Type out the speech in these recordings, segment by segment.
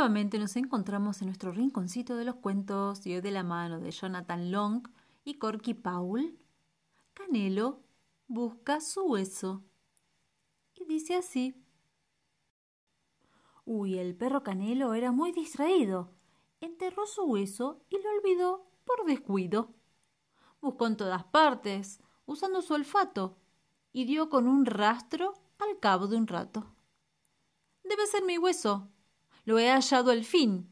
Nuevamente nos encontramos en nuestro rinconcito de los cuentos y hoy de la mano de Jonathan Long y Corky Paul. Canelo busca su hueso. Y dice así. Uy, el perro Canelo era muy distraído. Enterró su hueso y lo olvidó por descuido. Buscó en todas partes, usando su olfato, y dio con un rastro al cabo de un rato. Debe ser mi hueso. Lo he hallado al fin.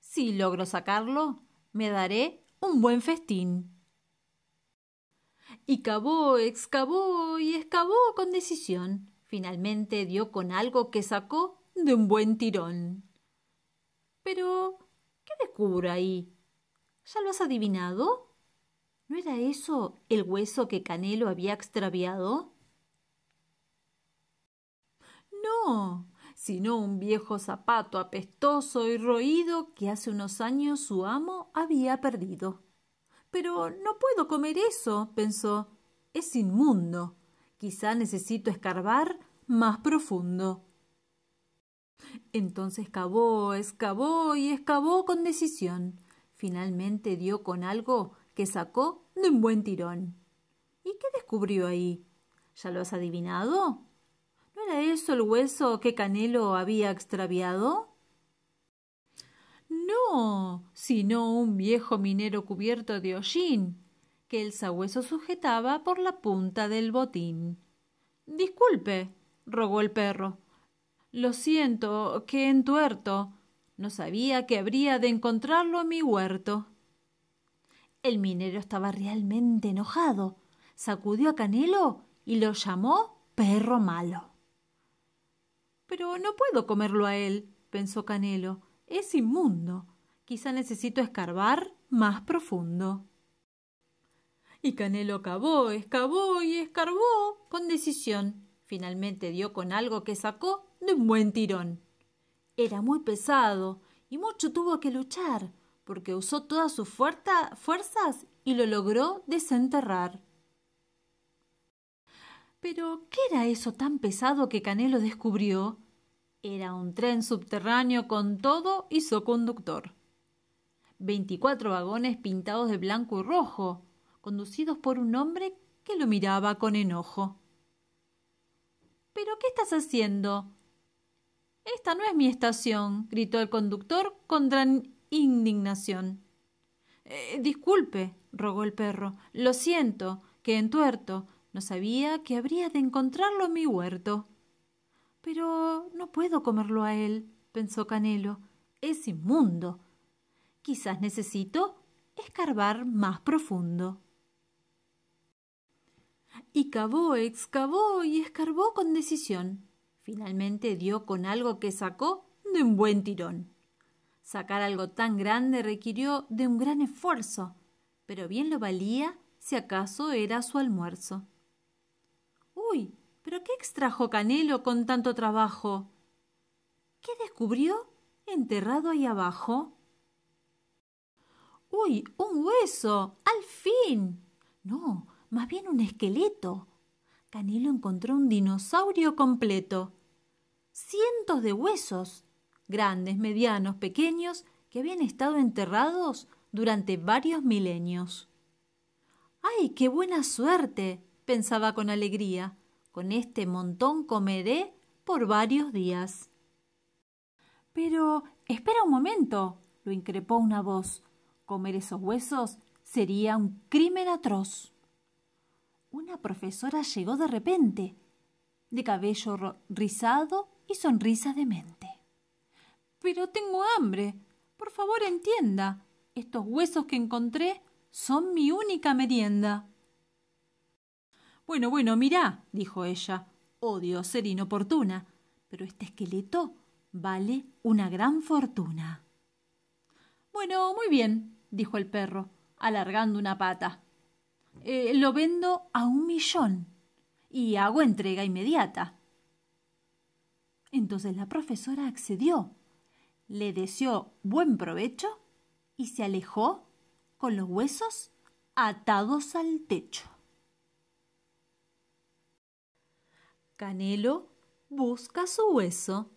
Si logro sacarlo, me daré un buen festín. Y cavó, excavó y excavó con decisión. Finalmente dio con algo que sacó de un buen tirón. Pero, ¿qué descubro ahí? ¿Ya lo has adivinado? ¿No era eso el hueso que Canelo había extraviado? No, sino un viejo zapato apestoso y roído que hace unos años su amo había perdido. Pero no puedo comer eso, pensó. Es inmundo. Quizá necesito escarbar más profundo. Entonces cavó, excavó y excavó con decisión. Finalmente dio con algo que sacó de un buen tirón. ¿Y qué descubrió ahí? ¿Ya lo has adivinado? ¿No era eso el hueso que Canelo había extraviado? No, sino un viejo minero cubierto de hollín, que el sabueso sujetaba por la punta del botín. Disculpe, rogó el perro. Lo siento, que entuerto. No sabía que habría de encontrarlo en mi huerto. El minero estaba realmente enojado. Sacudió a Canelo y lo llamó perro malo. Pero no puedo comerlo a él, pensó Canelo. Es inmundo. Quizá necesito escarbar más profundo. Y Canelo cavó, excavó y escarbó con decisión. Finalmente dio con algo que sacó de un buen tirón. Era muy pesado y mucho tuvo que luchar, porque usó todas sus fuerzas y lo logró desenterrar. Pero, ¿qué era eso tan pesado que Canelo descubrió? Era un tren subterráneo con todo y su conductor. Veinticuatro vagones pintados de blanco y rojo, conducidos por un hombre que lo miraba con enojo. ¿Pero qué estás haciendo? Esta no es mi estación, gritó el conductor con gran indignación. Eh, disculpe, rogó el perro. Lo siento, que entuerto. No sabía que habría de encontrarlo en mi huerto. Pero no puedo comerlo a él, pensó Canelo. Es inmundo. Quizás necesito escarbar más profundo. Y cavó, excavó y escarbó con decisión. Finalmente dio con algo que sacó de un buen tirón. Sacar algo tan grande requirió de un gran esfuerzo, pero bien lo valía si acaso era su almuerzo. Uy, ¿Pero qué extrajo Canelo con tanto trabajo? ¿Qué descubrió enterrado ahí abajo? ¡Uy! ¡Un hueso! ¡Al fin! No, más bien un esqueleto. Canelo encontró un dinosaurio completo. Cientos de huesos, grandes, medianos, pequeños, que habían estado enterrados durante varios milenios. ¡Ay, qué buena suerte! Pensaba con alegría. Con este montón comeré por varios días. Pero espera un momento, lo increpó una voz. Comer esos huesos sería un crimen atroz. Una profesora llegó de repente, de cabello rizado y sonrisa de mente. Pero tengo hambre. Por favor, entienda. Estos huesos que encontré son mi única merienda. Bueno, bueno, mirá, dijo ella. Odio ser inoportuna, pero este esqueleto vale una gran fortuna. Bueno, muy bien, dijo el perro, alargando una pata. Eh, lo vendo a un millón y hago entrega inmediata. Entonces la profesora accedió, le deseó buen provecho y se alejó con los huesos atados al techo. Canelo busca su hueso.